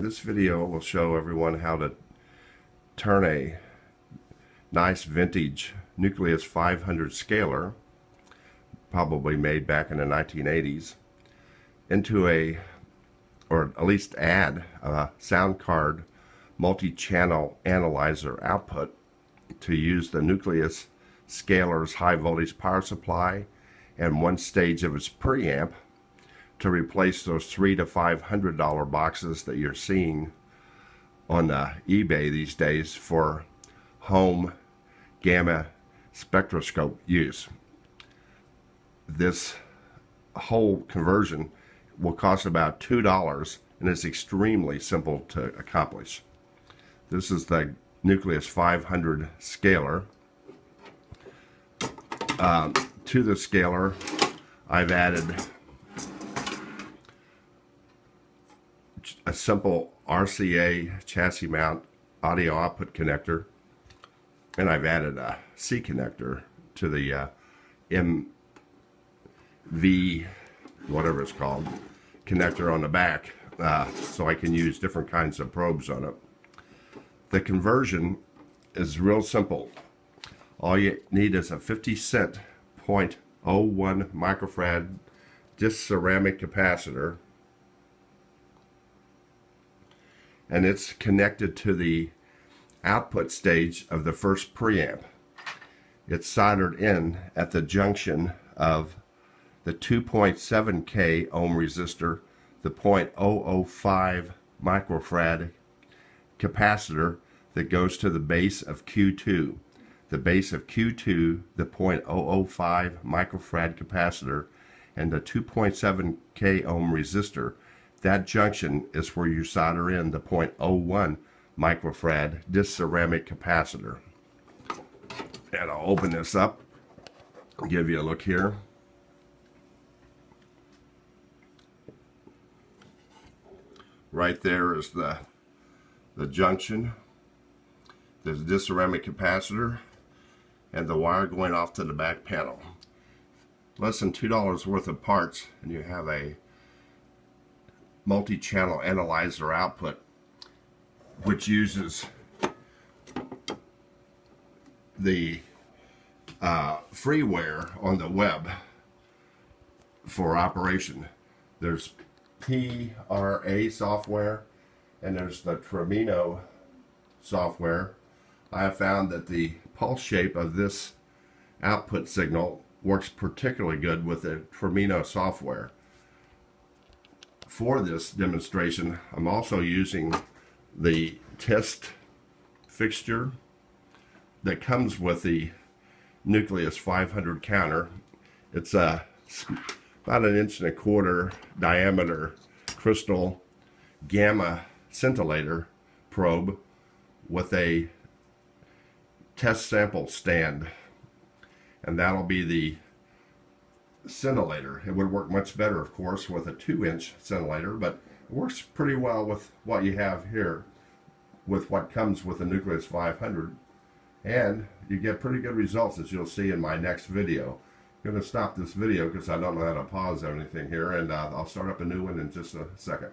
This video will show everyone how to turn a nice vintage Nucleus 500 scaler, probably made back in the 1980s, into a, or at least add a sound card multi-channel analyzer output to use the Nucleus scaler's high voltage power supply and one stage of its preamp to replace those three to five hundred dollar boxes that you're seeing on uh, eBay these days for home gamma spectroscope use. This whole conversion will cost about two dollars and it's extremely simple to accomplish. This is the Nucleus 500 scaler. Um, to the scaler, I've added a simple RCA chassis mount audio output connector and I've added a C connector to the uh, MV whatever it's called connector on the back uh, so I can use different kinds of probes on it. The conversion is real simple. All you need is a 50 cent 0.01 microfarad disc ceramic capacitor and it's connected to the output stage of the first preamp. It's soldered in at the junction of the 2.7k ohm resistor, the 0.005 microfarad capacitor that goes to the base of Q2. The base of Q2, the 0.005 microfarad capacitor, and the 2.7k ohm resistor that junction is where you solder in the 0.01 microfarad disc ceramic capacitor. And I'll open this up, give you a look here. Right there is the, the junction, the disc ceramic capacitor, and the wire going off to the back panel. Less than $2 worth of parts and you have a multi-channel analyzer output which uses the uh, freeware on the web for operation. There's PRA software and there's the Theremino software. I have found that the pulse shape of this output signal works particularly good with the Theremino software for this demonstration, I'm also using the test fixture that comes with the Nucleus 500 counter. It's a about an inch and a quarter diameter crystal gamma scintillator probe with a test sample stand and that'll be the scintillator. It would work much better, of course, with a 2-inch scintillator, but it works pretty well with what you have here, with what comes with the Nucleus 500. And you get pretty good results, as you'll see in my next video. I'm going to stop this video because I don't know how to pause anything here, and uh, I'll start up a new one in just a second.